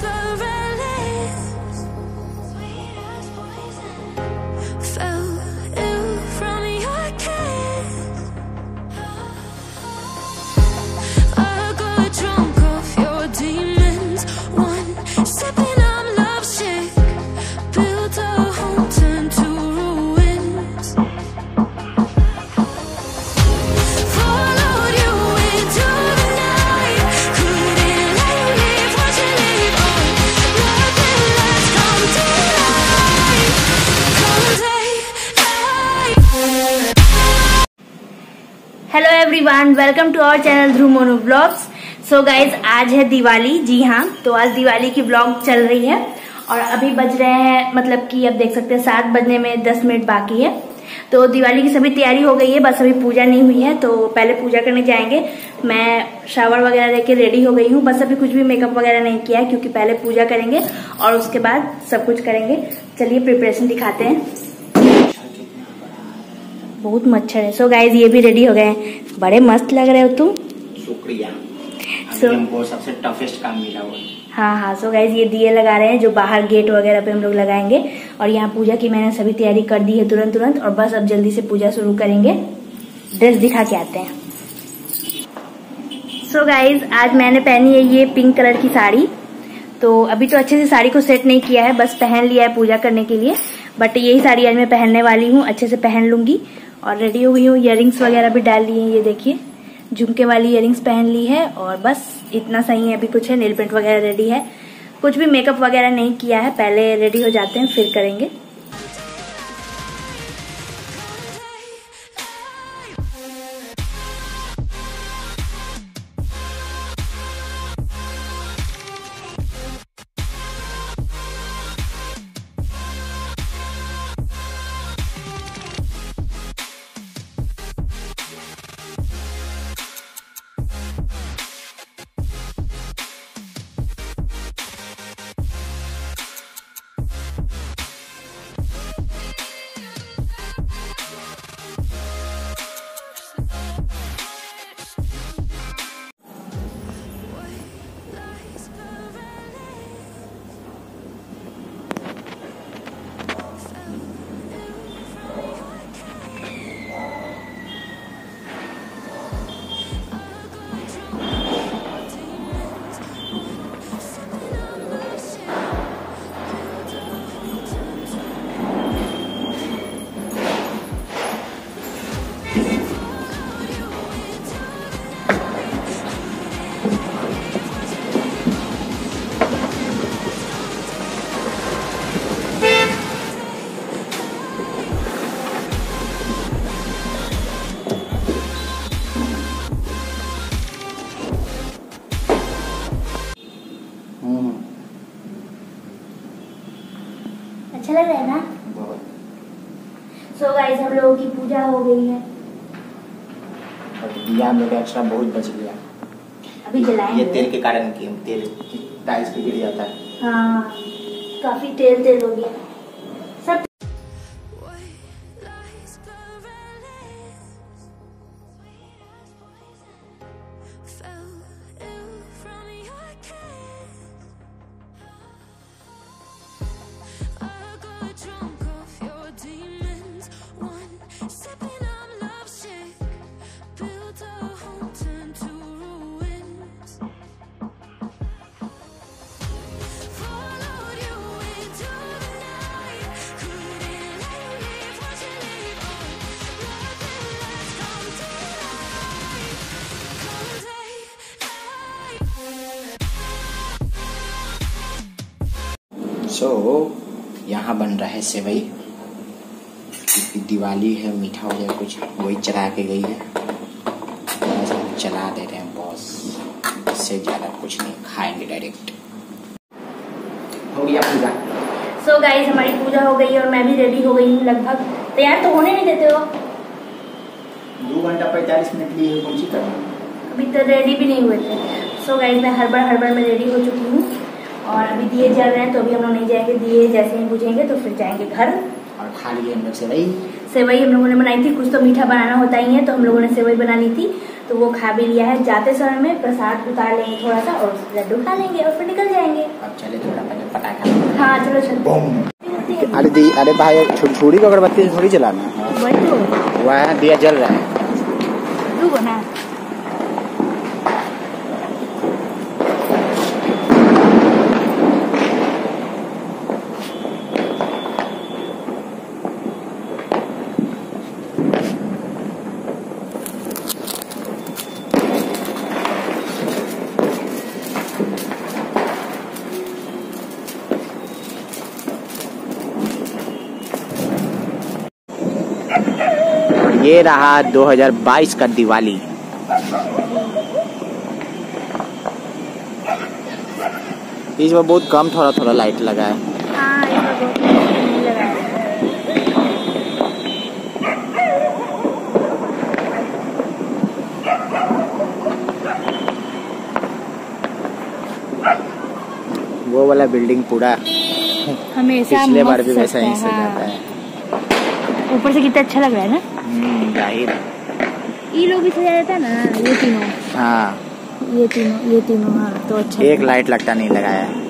discover everyone welcome to our channel Dhruv Monu blogs so guys आज है दिवाली। जी हाँ तो आज दिवाली की ब्लॉग चल रही है। और अभी बज रहे हैं मतलब कि अब देख सकते हैं, सात बजने में दस मिनट बाकी है। तो दिवाली की सभी तैयारी हो गई है, बस अभी पूजा नहीं हुई है। तो पहले पूजा करने जाएँगे। मैं शावर वगैरह लेके रेडी हो गई हूँ। बस अभी कुछ भी मेकअप वगैरह नहीं किया है, क्योंकि पहले पूजा करेंगे और उसके बाद सब कुछ करेंगे। चलिए प्रिपरेशन दिखाते हैं। बहुत मच्छर है। सो so गाइज़ ये भी रेडी हो गए हैं। बड़े मस्त लग रहे हो तुम। शुक्रिया। So- सबसे टफेस्ट काम मिला हुआ हाँ हाँ। सो गाइज़ ये दिए लगा रहे हैं जो बाहर गेट वगैरह पे हम लोग लगाएँगे। और यहाँ पूजा की मैंने सभी तैयारी कर दी है तुरंत तुरंत और बस अब जल्दी से पूजा शुरू करेंगे। ड्रेस दिखा के आते हैं। सो so गाइज़ आज मैंने पहनी है ये पिंक कलर की साड़ी। तो अभी तो अच्छे से साड़ी को सेट नहीं किया है। बस पहन लिया है पूजा करने के लिए। बट यही साड़ी आज मैं पहनने वाली हूँ। अच्छे से पहन लूँगी। और रेडी हो गई हूँ इयर वगैरह भी डाल ली है, ये देखिए। झुमके वाली इयरिंग्स पहन ली है और बस इतना सही है, अभी कुछ है नेल पेंट वगैरह रेडी है। कुछ भी मेकअप वगैरह नहीं किया है, पहले रेडी हो जाते हैं, फिर करेंगे। पूजा हो गई है। और दिया मेरा एक्स्ट्रा बहुत बच गया। अभी जलाएँगे। ये तेल के कारण कि हम तेल टाइल्स पे गिर जाता है। हाँ काफ़ी तेल तेल हो गया। सो यहाँ बन रहा है सेवई। क्योंकि दिवाली है मीठा हो जाए कुछ वही चला के गई है। बस हम चला दे रहे हैं बॉस। इससे ज़्यादा कुछ नहीं खाएँगे डायरेक्ट हो गया पूजा? सो so गाइज़ हमारी पूजा हो गई और मैं भी रेडी हो गई हूँ लगभग। तैयार तो होने नहीं देते हो? दो घंटा पैंतालीस मिनट लिए कौन सी अभी तो रेडी भी नहीं हुए थे। सो so गाइज़ मैं हड़बड़ हड़बड़ में रेडी हो चुकी हूँ। और अभी दिए जल रहे हैं तो अभी हम लोग नहीं जाएँगे दिए जैसे ही बुझेंगे तो फिर जाएँगे घर। और खा लिए हम लोग सेवई। सेवई हम लोगों ने बनाई थी कुछ तो मीठा बनाना होता ही है तो हम लोगों ने सेवई बना ली थी तो वो खा भी लिया है। जाते समय में प्रसाद उतार लेंगे थोड़ा सा और लड्डू खा लेंगे और फिर निकल जाएँगे। अब चले थोड़ा पटाखा। हाँ चलो चलो। अरे दी अरे भाई छु- छुरी को अगरबत्ती थोड़ी जलाना। है वही तो। वह दिया जल रहा है। रुको ना ये रहा 2022 का दिवाली इस बार बहुत कम थोड़ा थोड़ा लाइट लगा है। वो वाला बिल्डिंग पूरा हमेशा पिछले बार भी वैसा ही सजता है, है। ऊपर से कितना अच्छा लग रहा है ना ज़ाहिर। ये लोग भी है ना ये तीनों। हाँ। ये तीनों ये तीनों हाँ तो अच्छा। एक लाइट लगता नहीं लगाया है।